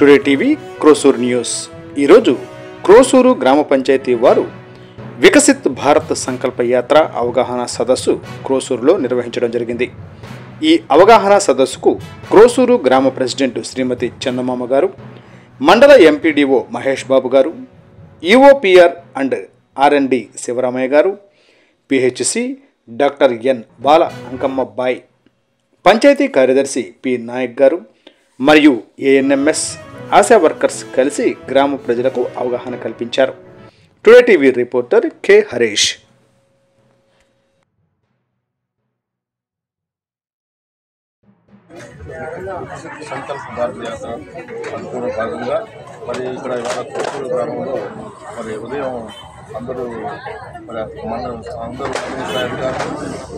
Today TV Krosur news. ఈరోజు క్రోసూరు గ్రామ పంచాయతీ వారు వికసిత్ భారత్ సంకల్ప యాత్ర అవగాహన సదస్సు క్రోసూరులో నిర్వహించడం జరిగింది. ఈ అవగాహన సదస్సుకు క్రోసూరు గ్రామ ప్రెసిడెంట్ శ్రీమతి చందమామ గారు మండల ఎంపీడీఓ మహేష్ బాబు గారు EOPR and RMD Sivaramaiah garu PHC doctor N Bala Ankamma Bai panchayat కార్యదర్శి పి నాయక్ గారు మరియు ఏఎన్ఎంఎస్ ఆశా వర్కర్స్ కలిసి గ్రామ ప్రజలకు అవగాహన కల్పించారు. Today TV reporter K Harish. సంకల్ప భారత యాత్ర అనుకున్న భాగంగా మరి ఇక్కడ ఇవాళ తూర్పూరు గ్రామంలో మరి ఉదయం అందరూ మరి మన అందరూ పోలీస్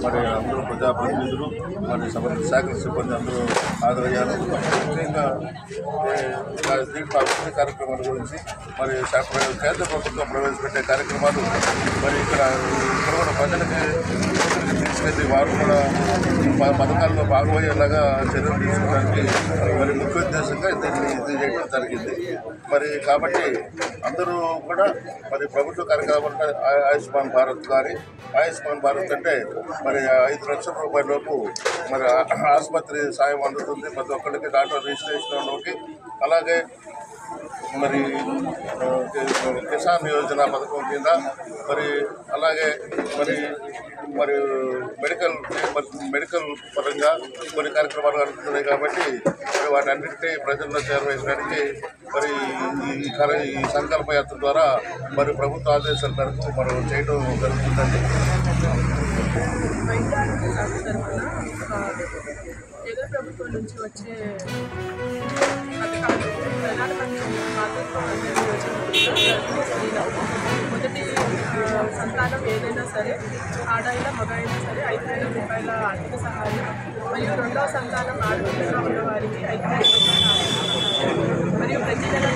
మరి అందరూ ప్రజాప్రతినిధులు మరి సంబంధిత శాఖల సిబ్బంది అందరూ హాజరయ్యారు. ముఖ్యంగా ఏ, దీంట్లో అభివృద్ధి కార్యక్రమాల గురించి మరి కేంద్ర ప్రభుత్వం ప్రవేశపెట్టే కార్యక్రమాలు మరి ఇక్కడ ఇక్కడ ప్రజలకి తీసుకెళ్ళి వారు కూడా పథకాల్లో భాగమయ్యేలాగా చర్యలు తీసుకోవడానికి మరి ముఖ్య ఉద్దేశంగా దీన్ని ఇది చేయడం జరిగింది. మరి కాబట్టి అందరూ కూడా మరి ప్రభుత్వ కార్యక్రమాలు ఆ- ఆయుష్మాన్ భారత్ కానీ ఆయుష్మాన్ భారత్ అంటే మరి ఐదు లక్షల రూపాయల లోపు మరి ఆసుపత్రి సాయం అందుతుంది. ప్రతి ఒక్కరికి డాక్టర్ రిజిస్ట్రేషన్లోకి అలాగే మరి కిసాన్ యోజన పథకం కింద మరి అలాగే మరి మరి మెడికల్ మెడికల్ పరంగా కొన్ని కార్యక్రమాలు నడుపుతున్నాయి కాబట్టి మరి వాటన్నిటినీ ప్రజల్లో చేరవేయడానికి మరి ఈ ఈ సంకల్ప యాత్ర ద్వారా మరి ప్రభుత్వ ఆదేశాల మేరకు మనం చేయడం జరుగుతుందండి. కేంద్ర ప్రభుత్వం నుంచి వచ్చే పథకాలు ప్రధానమంత్రి మాతృత్వ మొదటి కాలం ఏదైనా సరే ఆడైనా మగైనా సరే ఐదు వేల రూపాయల ఆర్థిక సహాయం మరియు రెండవ సంతానం ఆడపిల్లగా ఉన్నవారికి ఐదు వేల రూపాయల మరియు ప్రతి నెల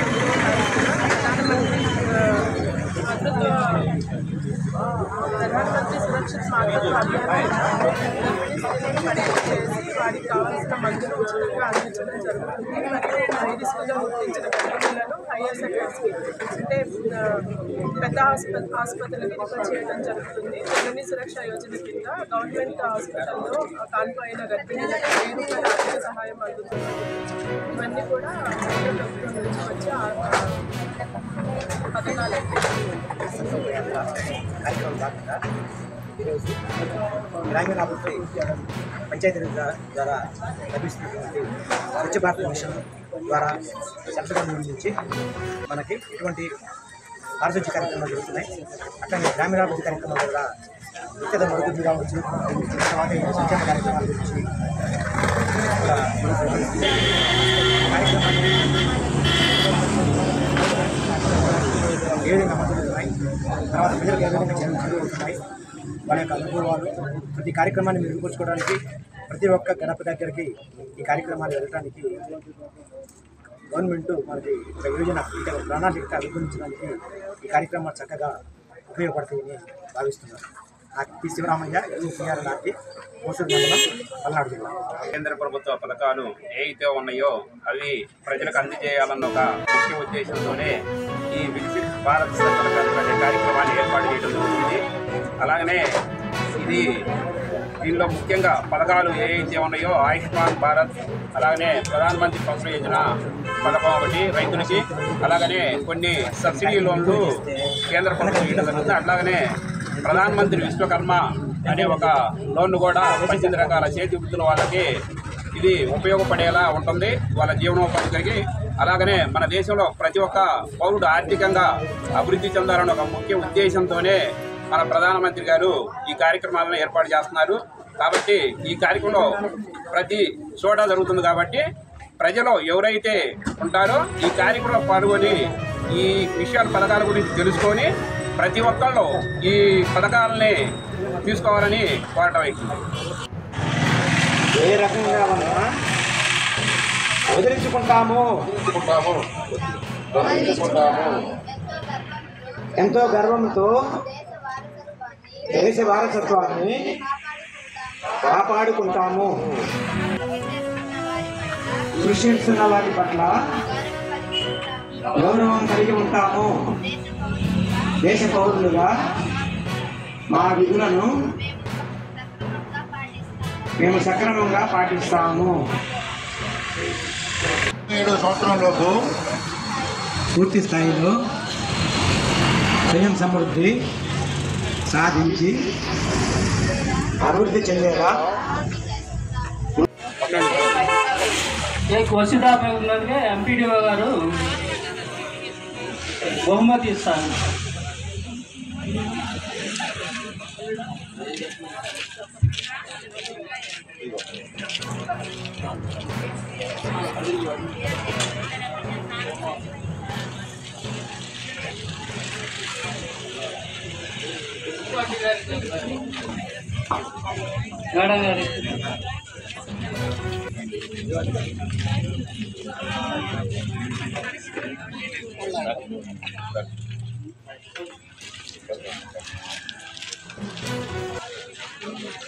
ప్రధానమంత్రి మాతృత్వ ప్రధానమంత్రి సురక్షిత మాతృత్వ అభియాన్ చేసి వారికి కావాల్సిన మందులు ఉచితంగా అందించడం జరుగుతుంది. మరియు హై గుర్తించడం గుర్తించిన గర్భిణీలను హైయర్ సెక్టర్స్కి అంటే ఆ, పెద్ద ఆసుపత్రి ఆసుపత్రులకి రిఫర్ చేయడం జరుగుతుంది. జననీ సురక్ష యోజన కింద గవర్నమెంట్ హాస్పిటల్లో కాన్పు గర్భిణీలకు వెయ్యి రూపాయల ఆర్థిక సహాయం అందుతుంది. ఇవన్నీ కూడా కేంద్ర ప్రభుత్వం నుంచి వచ్చే ఆ- ఆ పథకాలు. కార్యక్రమం భాగంగా ఈరోజు గ్రామీణాభివృద్ధి పంచాయతీ ద్వారా లభిస్తున్నటువంటి స్వచ్ఛ భారత్ మిషన్ ద్వారా సెంట్రల్ గవర్నమెంట్ నుంచి మనకి ఎటువంటి పారిశుద్ధ్య కార్యక్రమాలు జరుగుతున్నాయి. అట్లాగే గ్రామీణాభివృద్ధి కార్యక్రమాలు కూడా వ్యక్తిగత మరుగుదొడ్లు కావచ్చు తర్వాత సంక్షేమ కార్యక్రమాల గురించి ఏ విధంగా మద్దతున్నాయి తర్వాత ప్రజలకు ఏ విధంగా చర్యలు జరుగుతున్నాయి వాళ్ళ యొక్క అనుభవాలు ప్రతి కార్యక్రమాన్ని మెరుగుపరుచుకోవడానికి ప్రతి ఒక్క గడప దగ్గరికి ఈ కార్యక్రమాలు వెళ్ళడానికి గవర్నమెంట్ మనకి ఒక యోజన ప్రణాళిక అభివృద్ధించడానికి ఈ కార్యక్రమాలు చక్కగా ఉపయోగపడతాయని భావిస్తున్నారు. నాకు పి శివరామయ్య యూపీఆర్ నాటి కోసూరు మండలం పల్నాడు జిల్లా. కేంద్ర ప్రభుత్వ పథకాలు ఏవైతే ఉన్నాయో అవి ప్రజలకు అందజేయాలన్న ఒక ముఖ్య ఉద్దేశంతోనే ఈ వికసిత్ భారత్ సర్కార్ అనే కార్యక్రమాన్ని ఏర్పాటు చేయడం జరుగుతుంది. అలాగనే ఇది దీనిలో ముఖ్యంగా పథకాలు ఏవైతే ఉన్నాయో ఆయుష్మాన్ భారత్ అలాగనే ప్రధానమంత్రి ఫసల్ యోజన పథకం ఒకటి రైతులకి అలాగనే కొన్ని సబ్సిడీ లోన్లు కేంద్ర ప్రభుత్వం ఇవ్వడం జరుగుతుంది. అట్లాగనే ప్రధానమంత్రి విశ్వకర్మ అనే ఒక లోన్ కూడా పద్దెనిమిది రకాల చేతి వృత్తుల వాళ్ళకి ఇది ఉపయోగపడేలా ఉంటుంది. వాళ్ళ జీవనోపాధి కలిగి అలాగనే మన దేశంలో ప్రతి ఒక్క పౌరుడు ఆర్థికంగా అభివృద్ధి చెందాలన్న ఒక ముఖ్య ఉద్దేశంతోనే మన ప్రధానమంత్రి గారు ఈ కార్యక్రమాలను ఏర్పాటు చేస్తున్నారు. కాబట్టి ఈ కార్యక్రమంలో ప్రతి చోట జరుగుతుంది కాబట్టి ప్రజలు ఎవరైతే ఉంటారో ఈ కార్యక్రమంలో పాల్గొని ఈ విషయాల పథకాల గురించి తెలుసుకొని ప్రతి ఒక్కళ్ళు ఈ పథకాలని తీసుకోవాలని కోరటం అవుతుంది ఏ రకంగా వదిలించుకుంటాము ఎంతో గర్వంతో దేశ వారసత్వాన్ని కాపాడుకుంటాము. కృషిస్తున్న వారి పట్ల గౌరవం కలిగి ఉంటాము. దేశ పౌరులుగా మా విధులను మేము సక్రమంగా పాటిస్తాము. ఏడు సంవత్సరంలోపు పూర్తి స్థాయిలో స్వయం సమృద్ధి సాధించి అభివృద్ధి చెందేలా ఏ కోసిదా ఉన్నదిగా ఎంపీడీఓ గారు బహుమతి ఇస్తాను మేడం గారు.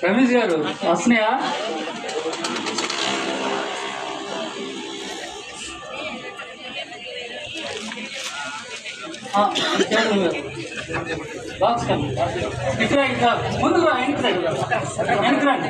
రమేష్ గారు వస్తున్నాయా ఆ, చేతులు మీద. బాక్స్ కండి ఇక్కడ ఇక్కడ ముందు రా, వెనక్కి రండి వెనక్కి రండి